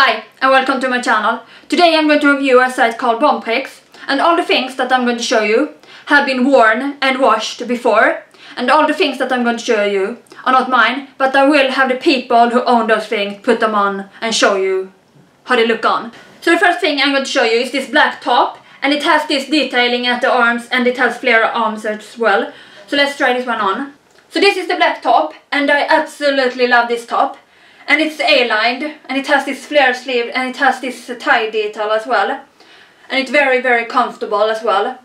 Hi and welcome to my channel. Today I'm going to review a site called bonprix and all the things that I'm going to show you have been worn and washed before and all the things that I'm going to show you are not mine but I will have the people who own those things put them on and show you how they look on. So the first thing I'm going to show you is this black top and it has this detailing at the arms and it has flare arms as well. So let's try this one on. So this is the black top and I absolutely love this top and it's A-lined and it has this flare sleeve and it has this tie detail as well. And it's very very comfortable as well.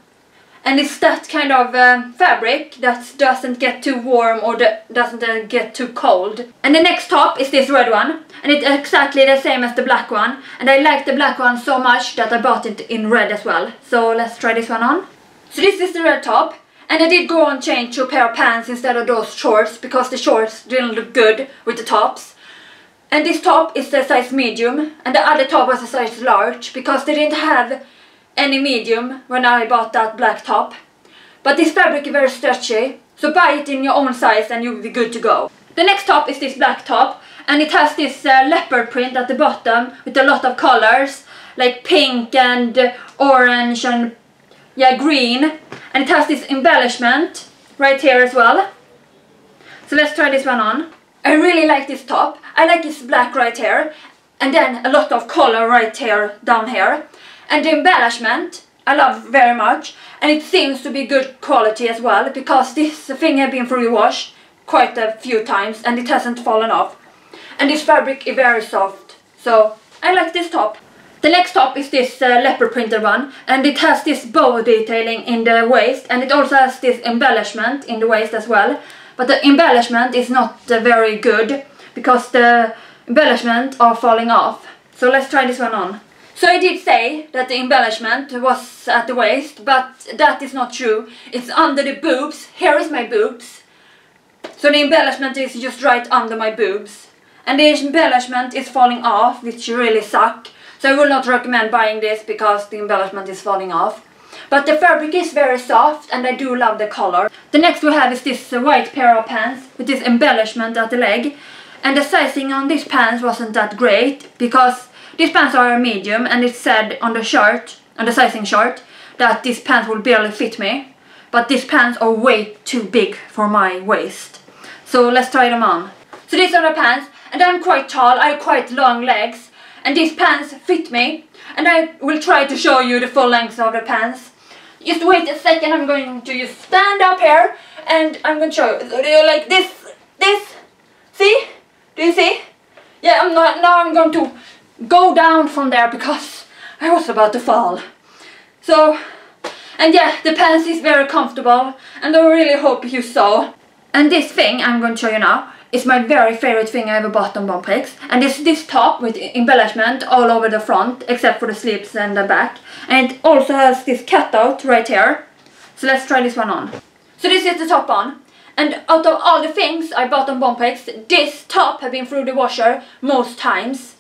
And it's that kind of uh, fabric that doesn't get too warm or doesn't uh, get too cold. And the next top is this red one and it's exactly the same as the black one. And I like the black one so much that I bought it in red as well. So let's try this one on. So this is the red top and I did go and change to a pair of pants instead of those shorts because the shorts didn't look good with the tops and this top is the size medium and the other top was a size large because they didn't have any medium when I bought that black top. But this fabric is very stretchy, so buy it in your own size and you'll be good to go. The next top is this black top and it has this uh, leopard print at the bottom with a lot of colors like pink and orange and yeah green and it has this embellishment right here as well. So let's try this one on. I really like this top. I like this black right here and then a lot of color right here down here. And the embellishment I love very much and it seems to be good quality as well because this thing has been through the wash quite a few times and it hasn't fallen off. And this fabric is very soft so I like this top. The next top is this uh, leopard printed one and it has this bow detailing in the waist and it also has this embellishment in the waist as well but the embellishment is not uh, very good because the embellishment are falling off. So let's try this one on. So I did say that the embellishment was at the waist, but that is not true. It's under the boobs. Here is my boobs. So the embellishment is just right under my boobs. And the embellishment is falling off, which really suck. So I will not recommend buying this because the embellishment is falling off. But the fabric is very soft and I do love the color. The next we have is this uh, white pair of pants with this embellishment at the leg. And the sizing on these pants wasn't that great because these pants are a medium and it said on the shirt, on the sizing chart, that these pants will barely fit me. But these pants are way too big for my waist. So let's try them on. So these are the pants and I'm quite tall, I have quite long legs and these pants fit me and I will try to show you the full length of the pants. Just wait a second, I'm going to just stand up here and I'm going to show you. They like this, this, see? Do you see? Yeah, I'm not, now I'm going to go down from there because I was about to fall. So, and yeah, the pants is very comfortable and I really hope you saw. And this thing I'm going to show you now is my very favorite thing I ever bought on bonprix. And it's this top with embellishment all over the front except for the sleeves and the back. And it also has this cutout right here. So let's try this one on. So this is the top on. And out of all the things I bought on bonprix, this top have been through the washer most times.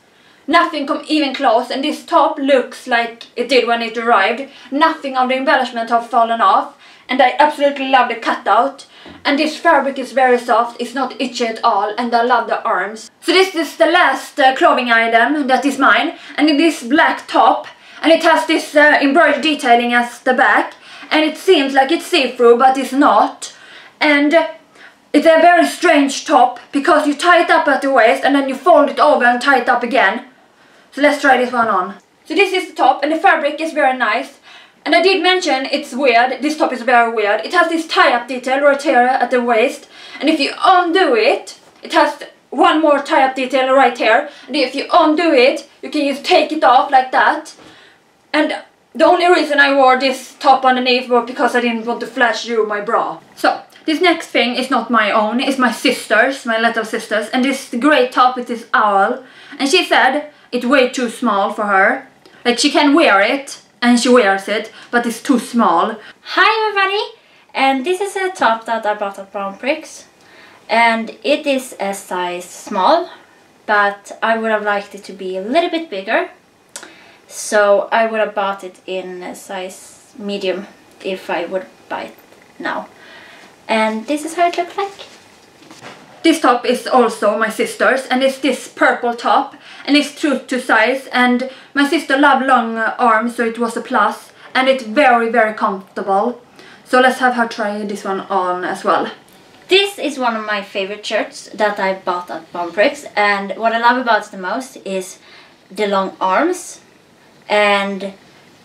Nothing come even close and this top looks like it did when it arrived. Nothing of the embellishment have fallen off and I absolutely love the cutout. And this fabric is very soft, it's not itchy at all and I love the arms. So this is the last uh, clothing item that is mine and it is black top and it has this uh, embroidered detailing as the back and it seems like it's see-through but it's not. And it's a very strange top because you tie it up at the waist and then you fold it over and tie it up again. So let's try this one on. So this is the top and the fabric is very nice. And I did mention it's weird, this top is very weird. It has this tie-up detail right here at the waist. And if you undo it, it has one more tie-up detail right here. And if you undo it, you can just take it off like that. And the only reason I wore this top underneath was because I didn't want to flash you my bra. So, this next thing is not my own, it's my sister's, my little sister's. And this grey top with this owl. And she said it's way too small for her. Like she can wear it and she wears it, but it's too small. Hi everybody! And this is a top that I bought at bonprix. And it is a size small, but I would have liked it to be a little bit bigger. So I would have bought it in a size medium if I would buy it now. And this is how it looks like. This top is also my sister's and it's this purple top and it's true to size and my sister loved long arms so it was a plus and it's very very comfortable. So let's have her try this one on as well. This is one of my favorite shirts that I bought at bonprix and what I love about it the most is the long arms and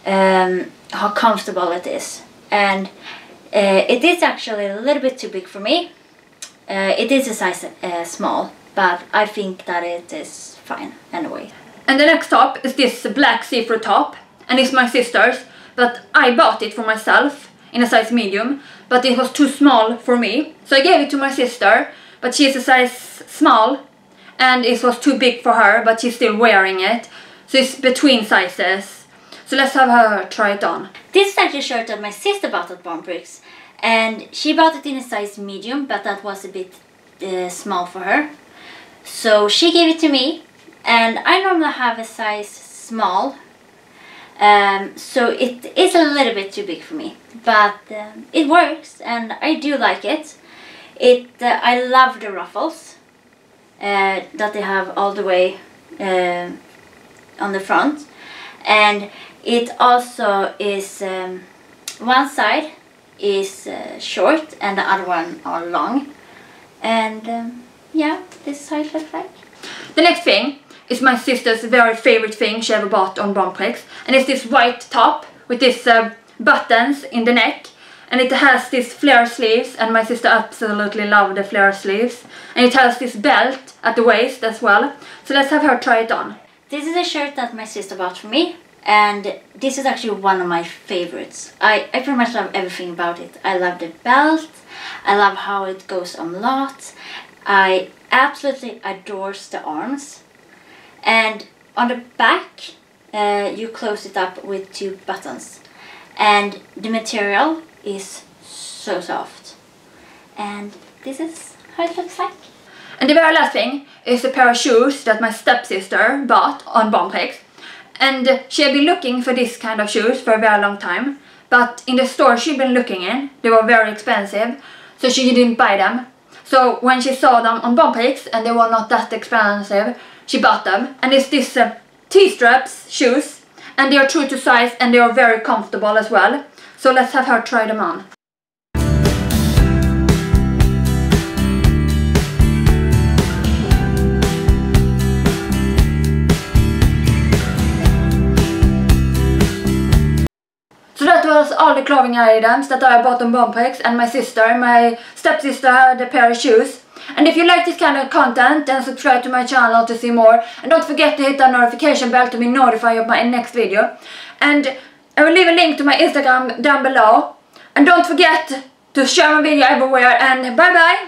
um, how comfortable it is. And uh, it is actually a little bit too big for me. Uh, it is a size uh, small, but I think that it is fine anyway. And the next top is this black see-through top and it's my sister's but I bought it for myself in a size medium but it was too small for me so I gave it to my sister but she's a size small and it was too big for her but she's still wearing it so it's between sizes so let's have her try it on. This is actually a shirt that my sister bought at bonprix and she bought it in a size medium but that was a bit uh, small for her. So she gave it to me and I normally have a size small. Um, so it is a little bit too big for me but um, it works and I do like it. It uh, I love the ruffles uh, that they have all the way uh, on the front. And it also is um, one side is uh, short and the other one are long. And um, yeah this is how it looks like. The next thing is my sister's very favorite thing she ever bought on bonprix and it's this white top with these uh, buttons in the neck and it has these flare sleeves and my sister absolutely loved the flare sleeves. And it has this belt at the waist as well. So let's have her try it on. This is a shirt that my sister bought for me and this is actually one of my favorites. I, I pretty much love everything about it. I love the belt, I love how it goes on lot, I absolutely adores the arms and on the back uh, you close it up with two buttons and the material is so soft and this is how it looks like. And the very last thing is a pair of shoes that my stepsister bought on bonprix and she had been looking for this kind of shoes for a very long time but in the store she'd been looking in they were very expensive so she didn't buy them so when she saw them on bonprix and they were not that expensive she bought them and it's this uh, T-straps shoes and they are true to size and they are very comfortable as well. So let's have her try them on. Clothing items that I bought on bonprix and my sister, my stepsister had a pair of shoes and if you like this kind of content, then subscribe to my channel to see more. And don't forget to hit that notification bell to be notified of my next video. And I will leave a link to my Instagram down below. And don't forget to share my video everywhere and bye bye!